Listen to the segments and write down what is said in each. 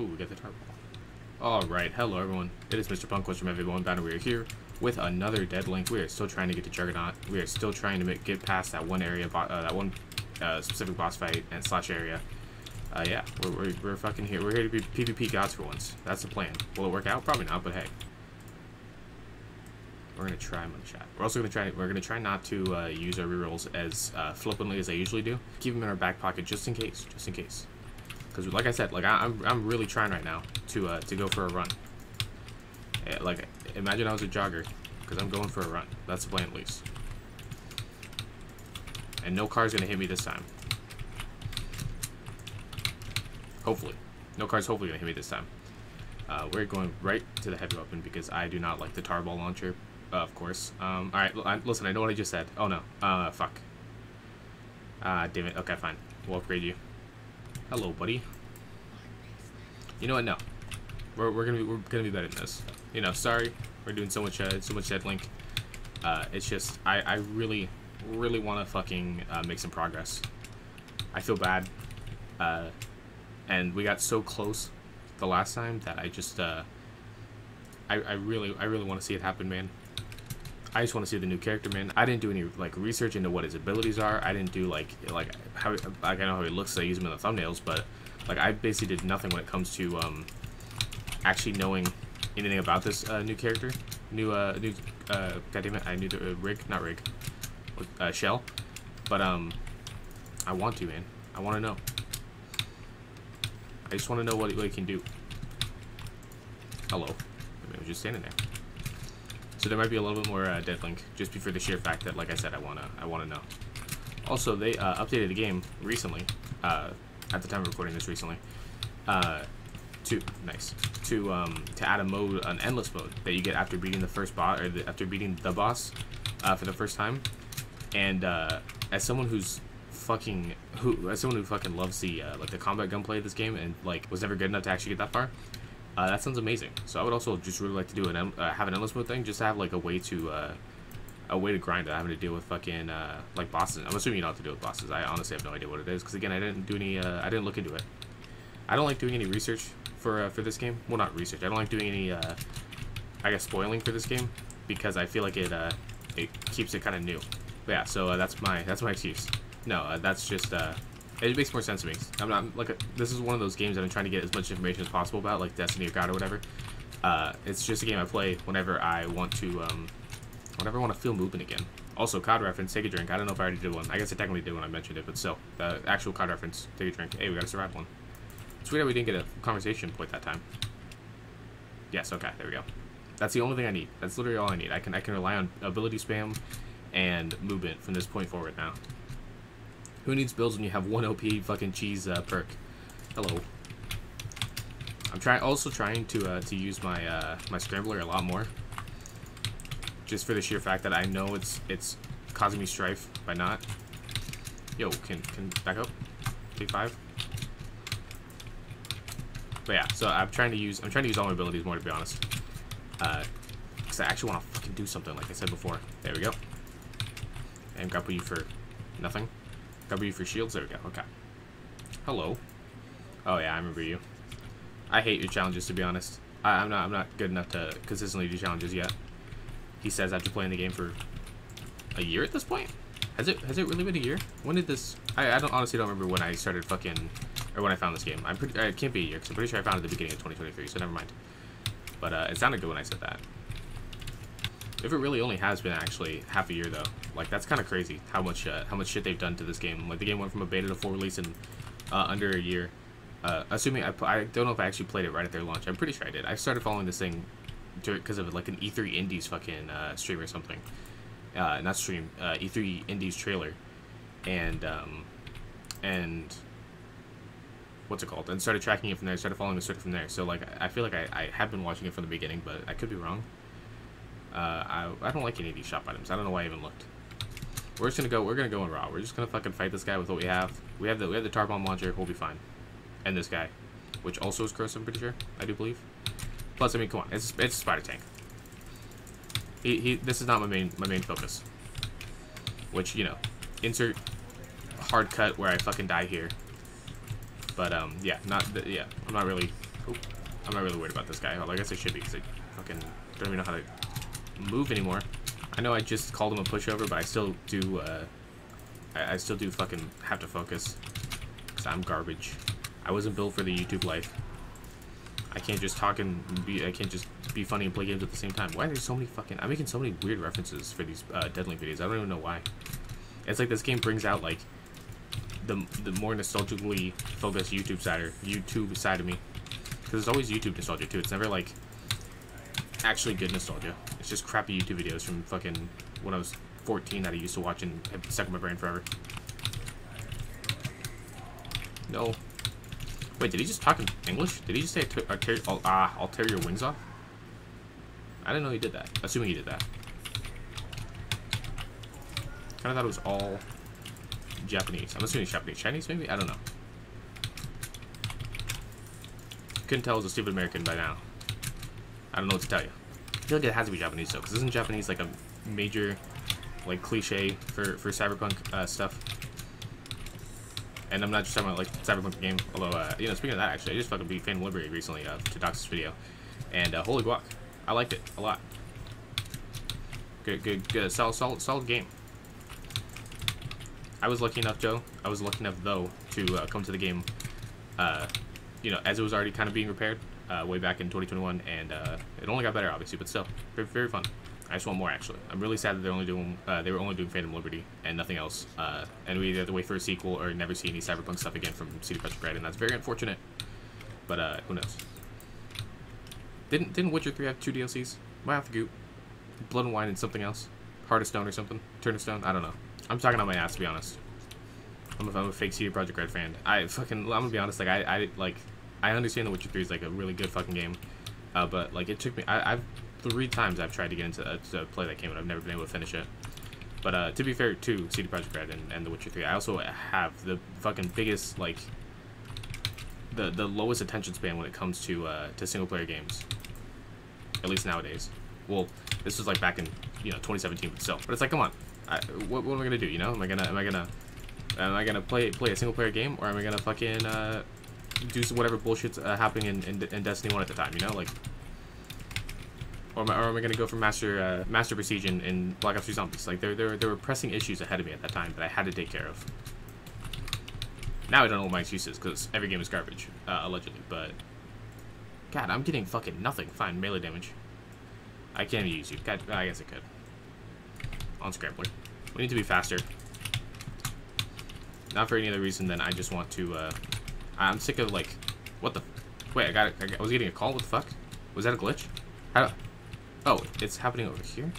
Ooh, we got the tarball. Alright, hello everyone. It is Mr. Punkquist from Everyone Banner. We are here with another Deadlink. We are still trying to get to Juggernaut. We are still trying to make, get past that one area, uh, that one uh, specific boss fight and slash area. Uh, yeah, we're, we're, we're fucking here. We're here to be PvP gods for once. That's the plan. Will it work out? Probably not, but hey. We're gonna try chat. We're also gonna try. We're gonna try not to uh, use our rerolls as uh, flippantly as I usually do. Keep them in our back pocket just in case. Just in case. Because like I said, like I, am I'm, I'm really trying right now to uh, to go for a run. Yeah, like imagine I was a jogger, because I'm going for a run. That's the plan at least. And no car's gonna hit me this time. Hopefully, no car's hopefully gonna hit me this time. Uh, we're going right to the heavy weapon because I do not like the tarball launcher, uh, of course. Um, all right, listen, I know what I just said. Oh no, uh, fuck. Ah, damn it. Okay, fine. We'll upgrade you. Hello, buddy. You know what? No, we're, we're gonna be we're gonna be better than this. You know, sorry, we're doing so much uh, so much Deadlink. Uh, it's just I I really really want to fucking uh, make some progress. I feel bad, uh, and we got so close the last time that I just uh, I I really I really want to see it happen, man. I just want to see the new character, man. I didn't do any like research into what his abilities are. I didn't do like like how like I know how he looks. I use him in the thumbnails, but like I basically did nothing when it comes to um, actually knowing anything about this uh, new character, new uh new uh goddammit, I knew the uh, rig, not rig, uh, shell, but um, I want to, man. I want to know. I just want to know what, what he can do. Hello. I was just standing there. So there might be a little bit more uh, Deadlink, just for the sheer fact that, like I said, I wanna I wanna know. Also, they uh, updated the game recently, uh, at the time of recording this recently, uh, to nice to um, to add a mode, an endless mode that you get after beating the first boss or the, after beating the boss uh, for the first time. And uh, as someone who's fucking who as someone who fucking loves the uh, like the combat gunplay of this game and like was never good enough to actually get that far, uh, that sounds amazing. So I would also just really like to do an uh, have an endless mode thing, just to have like a way to uh, a way to grind it, having to deal with fucking uh, like bosses. I'm assuming you know how to deal with bosses. I honestly have no idea what it is because again, I didn't do any. Uh, I didn't look into it. I don't like doing any research for uh, for this game. Well, not research. I don't like doing any. I guess spoiling for this game because I feel like it it keeps it kind of new. But yeah, so that's my that's my excuse. No, that's just it makes more sense to me. I'm not like a, this is one of those games that I'm trying to get as much information as possible about, like Destiny or COD or whatever. Uh, it's just a game I play whenever I want to, um, whenever I want to feel movement again. Also, COD reference, take a drink. I don't know if I already did one. I guess I technically did when I mentioned it, but still, the actual COD reference, take a drink. Hey, we got to survive one. It's weird that we didn't get a conversation point that time. Yes, okay, there we go. That's the only thing I need. That's literally all I need. I can I can rely on ability spam and movement from this point forward now. Who needs builds when you have one OP fucking cheese uh, perk? Hello. I'm trying, also trying to uh, to use my uh, my scrambler a lot more, just for the sheer fact that I know it's it's causing me strife by not. Yo, can can back up? Take five. But yeah, so I'm trying to use I'm trying to use all my abilities more to be honest, because uh, I actually want to fucking do something like I said before. There we go. And grapple you for nothing. W for shields. There we go. Okay. Hello. Oh yeah, I remember you. I hate your challenges to be honest. I, am not. I'm not good enough to consistently do challenges yet. He says after playing the game for a year at this point. Has it? Has it really been a year? When did this? I, I don't honestly don't remember when I started fucking or when I found this game. I'm pretty. It can't be a year because I'm pretty sure I found it at the beginning of 2023. So never mind. But uh, it sounded good when I said that. If it really only has been actually half a year though, like that's kind of crazy how much uh, how much shit they've done to this game. Like the game went from a beta to full release in uh, under a year. Uh, assuming I, I don't know if I actually played it right at their launch. I'm pretty sure I did. I started following this thing because of like an E3 Indies fucking uh, stream or something. Uh, not stream, uh, E3 Indies trailer, and um, and what's it called? And started tracking it from there. Started following the story from there. So like I feel like I, I have been watching it from the beginning, but I could be wrong. Uh, I, I don't like any of these shop items. I don't know why I even looked. We're just gonna go. We're gonna go in raw. We're just gonna fucking fight this guy with what we have. We have the we have the tar bomb launcher. We'll be fine. And this guy, which also is corrosive. I'm pretty sure. I do believe. Plus, I mean, come on. It's it's a spider tank. He, he this is not my main my main focus. Which you know, insert hard cut where I fucking die here. But um yeah, not yeah. I'm not really. I'm not really worried about this guy. Well, I guess I should be because I fucking don't even know how to move anymore. I know I just called him a pushover, but I still do, uh, I, I still do fucking have to focus. Because I'm garbage. I wasn't built for the YouTube life. I can't just talk and be, I can't just be funny and play games at the same time. Why are there so many fucking, I'm making so many weird references for these, uh, Deadlink videos. I don't even know why. It's like this game brings out, like, the, the more nostalgically focused YouTube side, or YouTube side of me. Because there's always YouTube nostalgia, too. It's never, like, actually good nostalgia. It's just crappy YouTube videos from fucking when I was 14 that I used to watch and have stuck in my brain forever. No. Wait, did he just talk in English? Did he just say, I'll tear, I'll, ah, I'll tear your wings off? I didn't know he did that. Assuming he did that. Kinda thought it was all Japanese. I'm assuming Japanese. Chinese, maybe? I don't know. Couldn't tell I was a stupid American by now. I don't know what to tell you. I feel like it has to be Japanese, though, because isn't Japanese, like, a major, like, cliche for, for cyberpunk uh, stuff? And I'm not just talking about, like, cyberpunk game, although, uh, you know, speaking of that, actually, I just fucking beat Phantom Liberty recently uh, to Dox's video. And, uh, holy guac. I liked it a lot. Good, good, good. Solid, solid, solid game. I was lucky enough, Joe. I was lucky enough, though, to uh, come to the game, uh, you know, as it was already kind of being repaired uh, way back in 2021, and uh, it only got better, obviously, but still, very, very fun. I just want more, actually. I'm really sad that they're only doing, uh, they were only doing Phantom Liberty and nothing else, uh, and we either have to wait for a sequel or never see any Cyberpunk stuff again from CD Projekt Red, and that's very unfortunate. But who knows? Didn't didn't Witcher 3 have two DLCs? Might have to go. Blood and Wine and something else. Heart of Stone or something. Turn of Stone. I don't know. I'm talking on my ass to be honest. I'm a, I'm a fake CD Projekt Red fan. I fucking I'm gonna be honest. Like I I like I understand The Witcher 3 is like a really good fucking game, uh, but like it took me I, have three times I've tried to get into uh, to play that game and I've never been able to finish it. But uh, to be fair to CD Projekt Red and, and The Witcher 3, I also have the fucking biggest like the the lowest attention span when it comes to uh, to single player games. At least nowadays. Well, this was like back in you know 2017, but still. But it's like, come on, I, what, what am I gonna do? You know, am I gonna am I gonna am I gonna play play a single player game or am I gonna fucking uh, do whatever bullshit's uh, happening in, in, in Destiny 1 at the time? You know, like. Or am, I, or am I gonna go for Master uh, Master Prestige in, in Black Ops 3 Zombies? Like there, there there were pressing issues ahead of me at that time that I had to take care of. Now I don't know what my excuse is because every game is garbage, uh, allegedly. But God, I'm getting fucking nothing. Fine, melee damage. I can't even use you. God, I guess I could. On Scrambler. We need to be faster. Not for any other reason than I just want to, uh... I'm sick of, like... What the... Wait, I got it. I was getting a call? What the fuck? Was that a glitch? How. Oh, it's happening over here?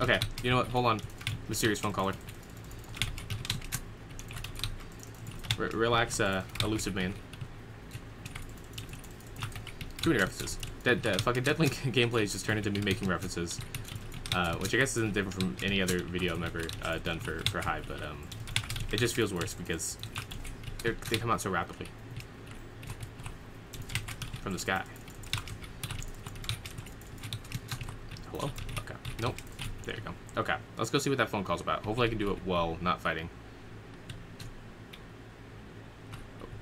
Okay, you know what? Hold on. Mysterious phone caller. R relax, uh, elusive man. Too many references. Dead, fucking Deadlink gameplay has just turned into me making references. Uh, which I guess isn't different from any other video I've ever uh, done for, for Hive, but um, it just feels worse because they come out so rapidly from the sky. Hello? Okay. Nope. There you go. Okay. Let's go see what that phone call's about. Hopefully I can do it while not fighting.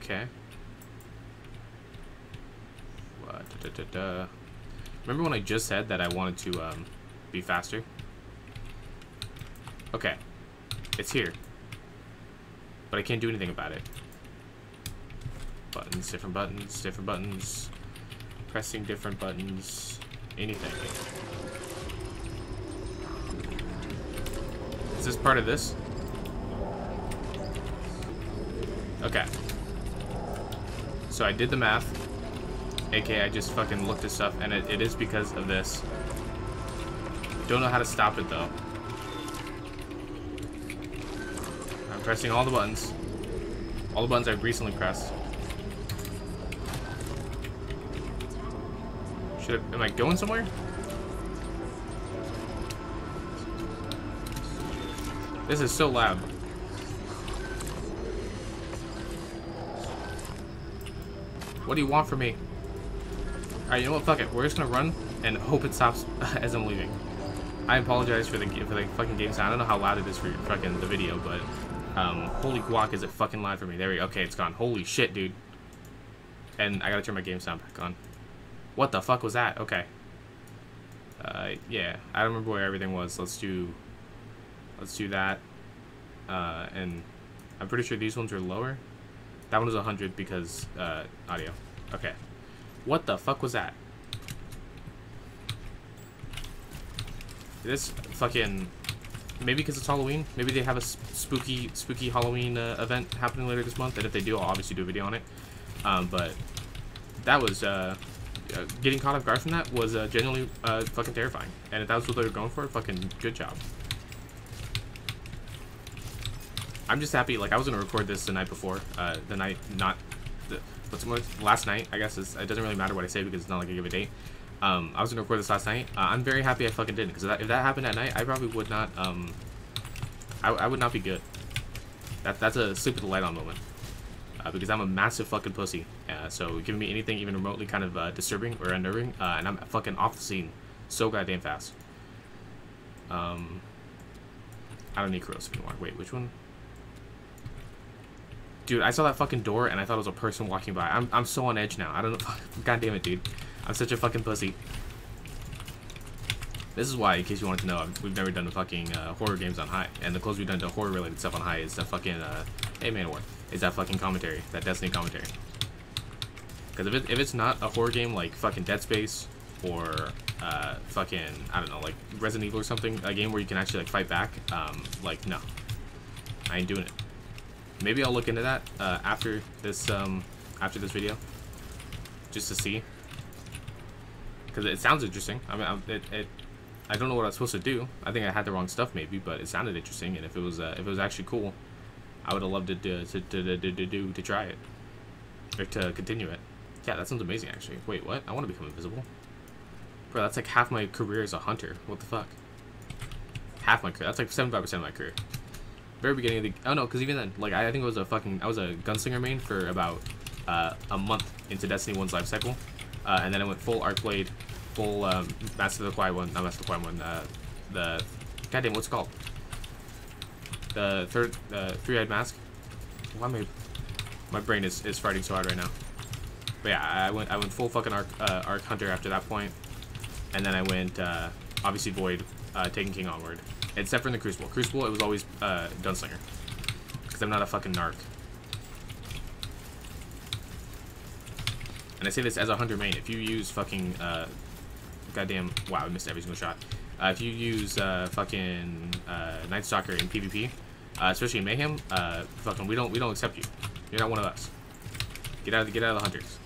Okay. What? Da, da, da, Remember when I just said that I wanted to um, be faster? Okay. It's here. But I can't do anything about it. Buttons, different buttons, different buttons. Pressing different buttons. Anything. Is this part of this? Okay. So I did the math. AK, I just fucking looked this up, and it, it is because of this. Don't know how to stop it, though. I'm pressing all the buttons. All the buttons I've recently pressed. Should I, am I going somewhere? This is so loud. What do you want from me? Alright, you know what? Fuck it. We're just gonna run and hope it stops as I'm leaving. I apologize for the for the fucking game sound. I don't know how loud it is for fucking the video, but um, holy guac, is it fucking loud for me? There we go. Okay, it's gone. Holy shit, dude. And I gotta turn my game sound back on. What the fuck was that? Okay. Uh, yeah, I don't remember where everything was. Let's do, let's do that. Uh, and I'm pretty sure these ones are lower. That one was 100 because, uh, audio. Okay. What the fuck was that? This fucking... Maybe because it's Halloween. Maybe they have a spooky, spooky Halloween uh, event happening later this month. And if they do, I'll obviously do a video on it. Um, but that was, uh, uh, getting caught off guard from that was uh, genuinely uh, fucking terrifying. And if that was what they were going for, fucking good job. I'm just happy, like, I was to record this the night before. Uh, the night, not, the, what's last night, I guess. it doesn't really matter what I say because it's not like I give a date. Um, I was to record this last night. Uh, I'm very happy I fucking didn't. Because if, if, that happened at night, I probably would not, um, I, I would not be good. That, that's a sleep with the light on moment uh, because I'm a massive fucking pussy. Uh, so giving me anything even remotely kind of uh, disturbing or unnerving, uh, and I'm fucking off the scene so goddamn fast. Um, I don't need corrosive anymore. Wait, which one? Dude, I saw that fucking door and I thought it was a person walking by. I'm, I'm so on edge now. I don't know. God damn it, dude. I'm such a fucking pussy. This is why, in case you wanted to know, we've never done fucking uh, horror games on high. And the closest we've done to horror-related stuff on high is the fucking, uh, hey, Manowar is that fucking commentary, that Destiny commentary. Because if, it, if it's not a horror game like fucking Dead Space or uh, fucking, I don't know, like Resident Evil or something, a game where you can actually like fight back, um, like, no. I ain't doing it. Maybe I'll look into that uh, after this um, after this video, just to see. Because it sounds interesting. I mean, it, it, I don't know what I was supposed to do. I think I had the wrong stuff maybe, but it sounded interesting. And if it was uh, if it was actually cool, I would have loved to do, to, to, to, to, to try it. Or to continue it. Yeah, that sounds amazing, actually. Wait, what? I want to become invisible. Bro, that's like half my career as a hunter. What the fuck? Half my career. That's like 75% of my career. Very beginning of the... Oh, no, because even then, like, I, think it was a fucking... I was a gunslinger main for about uh, a month into Destiny 1's life cycle. Uh, and then I went full Arc Blade, full um, Master of the Quiet One, not Master of the Quiet One, uh, the... Goddamn, what's it called? the third, uh, three-eyed mask. Why am I? My brain is is fighting so hard right now. But yeah, I went I went full fucking arc uh, arc hunter after that point, and then I went uh, obviously void, uh, Taken King onward. Except for in the crucible. Crucible it was always uh, gunslinger, because I'm not a fucking narc. And I say this as a hunter main. If you use fucking uh, goddamn wow, I missed every single shot. Uh, if you use uh, fucking uh, Nightstalker in PvP, uh, especially in Mayhem, uh, fucking we don't we don't accept you. You're not one of us. Get out of the, get out of the hunters.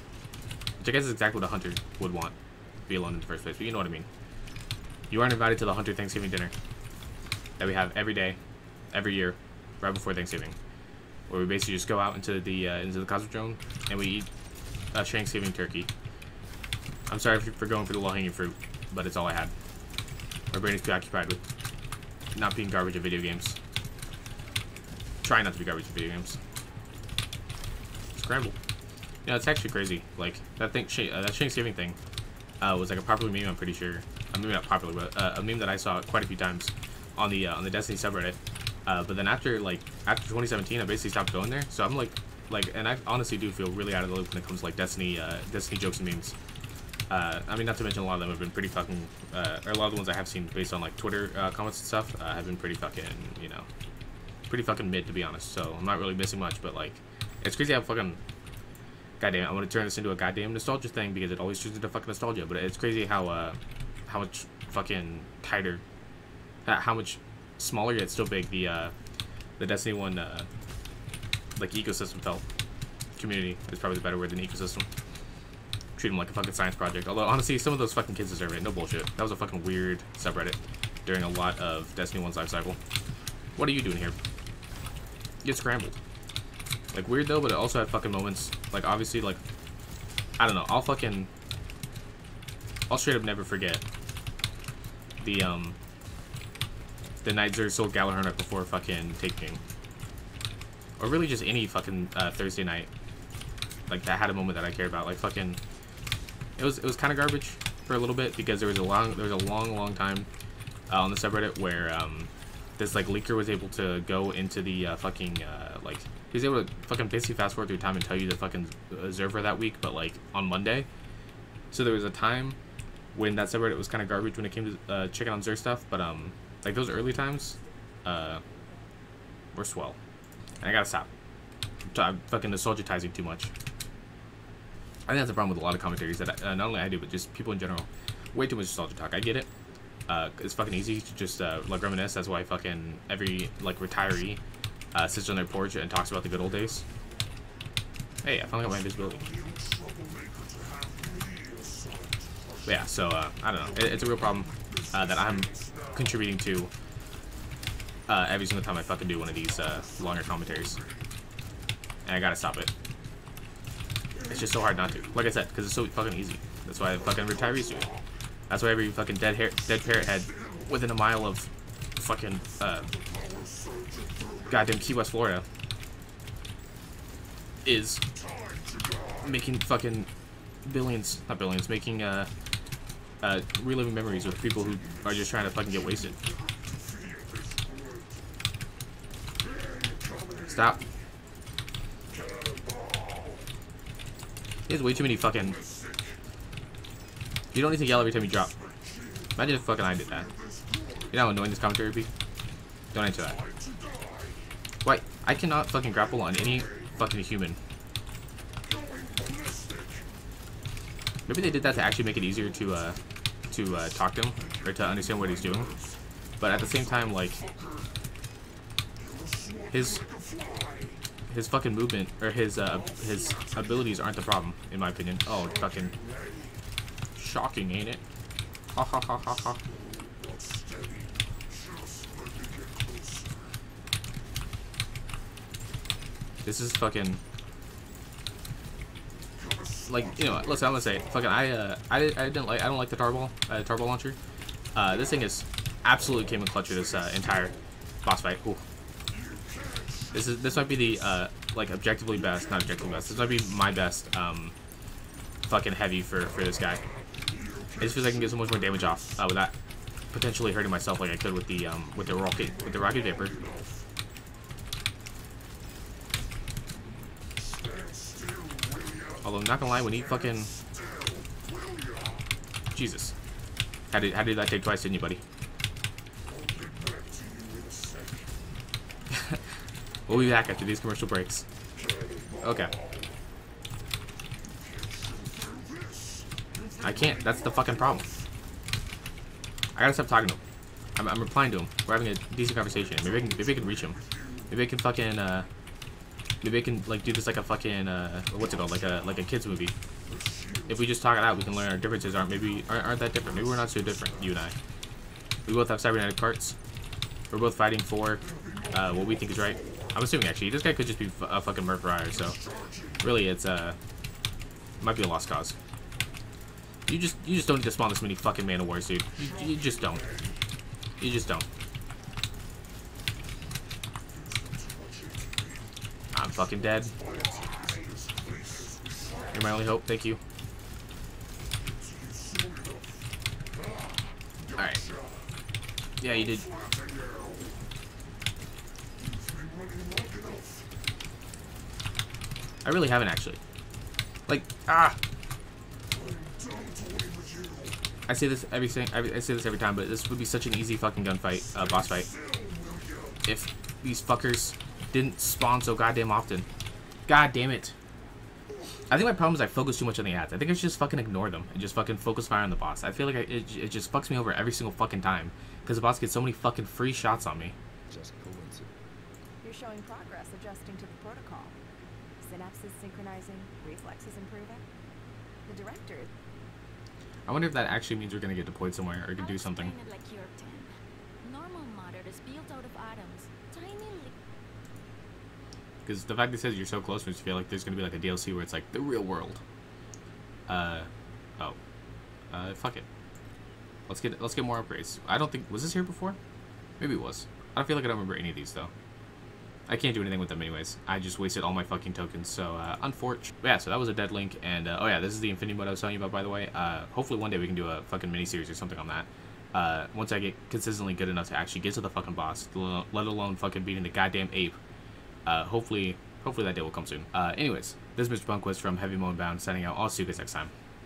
Which I guess is exactly what a hunter would want. Be alone in the first place, but you know what I mean. You aren't invited to the hunter Thanksgiving dinner that we have every day, every year, right before Thanksgiving, where we basically just go out into the uh, into the Cosmodrome and we eat a Thanksgiving turkey. I'm sorry for going for the low-hanging fruit, but it's all I had. My brain is preoccupied with not being garbage at video games. Try not to be garbage at video games. Scramble. Yeah, it's actually crazy. Like, that thing, uh, that Thanksgiving thing uh, was like a popular meme, I'm pretty sure. Uh, maybe not popular, but uh, a meme that I saw quite a few times on the uh, on the Destiny subreddit. Uh, but then after, like, after 2017, I basically stopped going there. So I'm like, like, and I honestly do feel really out of the loop when it comes to, like, Destiny, uh, Destiny jokes and memes. Uh, I mean, not to mention a lot of them have been pretty fucking, uh, or a lot of the ones I have seen based on like Twitter uh, comments and stuff uh, have been pretty fucking, you know, pretty fucking mid to be honest. So I'm not really missing much, but like, it's crazy how fucking, goddamn, I want to turn this into a goddamn nostalgia thing because it always turns into fucking nostalgia. But it's crazy how, uh, how much fucking tighter, how much smaller yet still big the, uh, the Destiny one, uh, like ecosystem felt. Community is probably the better word than ecosystem treat them like a fucking science project. Although, honestly, some of those fucking kids deserve it. No bullshit. That was a fucking weird subreddit during a lot of Destiny 1's life cycle. What are you doing here? Get scrambled. Like, weird though, but it also had fucking moments. Like, obviously, like, I don't know. I'll fucking... I'll straight up never forget the, um... The night Xur sold Gjallarhorn before fucking taking. Or really just any fucking uh, Thursday night. Like, that had a moment that I cared about. Like, fucking... It was it was kind of garbage for a little bit because there was a long there was a long long time uh, on the subreddit where um, this like leaker was able to go into the uh, fucking uh, like he was able to fucking basically fast forward through time and tell you the fucking observer that week, but like on Monday. So there was a time when that subreddit was kind of garbage when it came to uh, checking on Xur stuff, but um, like those early times, uh, were swell, and I gotta stop. I'm fucking nostalgizing too much. I think that's the problem with a lot of commentaries that uh, not only I do, but just people in general. Way too much nostalgia talk. I get it. Uh, it's fucking easy to just uh, like reminisce. That's why fucking every like retiree uh, sits on their porch and talks about the good old days. Hey, I finally got my invisibility. But yeah, so uh, I don't know. It, it's a real problem uh, that I'm contributing to uh, every single time I fucking do one of these longer commentaries, and I gotta stop it. It's just so hard not to. Like I said, because it's so fucking easy. That's why fucking retirees do it. That's why every fucking dead hair, dead parrot head within a mile of fucking uh, goddamn Key West, Florida, is making fucking billions, not billions, making uh, uh, reliving memories with people who are just trying to fucking get wasted. Stop. There's way too many fucking... You don't need to yell every time you drop. Imagine if fucking I did that. You know how annoying this commentary would be? Don't answer that. Why? I cannot fucking grapple on any fucking human. Maybe they did that to actually make it easier to, uh, to, uh, talk to him, or to understand what he's doing. But at the same time, like, his, his fucking movement, or his, uh, his abilities aren't the problem, in my opinion. Oh, fucking shocking, ain't it? Ha ha ha ha ha. This is fucking like you know. Listen, I'm gonna say, fucking, I uh, I, I didn't like, I don't like the tarball, uh, tarball launcher. Uh, this thing is absolutely came in clutch for this uh, entire boss fight. Ooh. This is this might be the uh, like objectively best, not objectively best. This might be my best um, fucking heavy for for this guy. It just feels like I can get so much more damage off uh, without potentially hurting myself like I could with the um, with the rocket with the rocket vapor. Although, not gonna lie, when he fucking... Jesus. How did, how did that take twice, didn't you, buddy? We'll be back after these commercial breaks. Okay. I can't. That's the fucking problem. I gotta stop talking to him. I'm, I'm replying to him. We're having a decent conversation. Maybe I can, maybe I can reach him. Maybe I can fucking, uh... Maybe I can like do this like a fucking uh, what's it called? Like a like a kids movie. If we just talk it out, we can learn our differences aren't maybe aren't, aren't that different. Maybe we're not so different, you and I. We both have cybernetic parts. We're both fighting for uh, what we think is right. I'm assuming actually this guy could just be a fucking murderer. So really, it's uh might be a lost cause. You just you just don't need to spawn this many fucking man of wars, dude. You, you just don't. You just don't. I'm fucking dead. You're my only hope. Thank you. Alright. Yeah, you did. I really haven't, actually. Like, ah! I say this every, I say this every time, but this would be such an easy fucking gunfight, uh, boss fight. If these fuckers didn't spawn so goddamn often. God damn it. I think my problem is I focus too much on the ads. I think I should just fucking ignore them and just fucking focus fire on the boss. I feel like I, it, it just fucks me over every single fucking time because the boss gets so many fucking free shots on me. Just coincidence. You're showing progress adjusting to the protocol. Synapses synchronizing, reflexes improving. The director. I wonder if that actually means we're gonna get deployed somewhere or can do something. Like Normal matter is built out of atoms because the fact that it says you're so close makes you feel like there's gonna be like a DLC where it's like the real world. Uh, oh, uh, fuck it. Let's get let's get more upgrades. I don't think was this here before. Maybe it was. I don't feel like I don't remember any of these though. I can't do anything with them anyways. I just wasted all my fucking tokens, so uh, unfortunate. Yeah, so that was a Deadlink, and uh, oh yeah, this is the Infinity Mode I was telling you about, by the way. Uh, hopefully one day we can do a fucking mini-series or something on that. Uh, once I get consistently good enough to actually get to the fucking boss, let alone fucking beating the goddamn ape. Uh, hopefully, hopefully that day will come soon. Uh, anyways, this is Mr. Bunkwist from Heavy Ammo Inbound. Bound, signing out. I'll see you guys next time.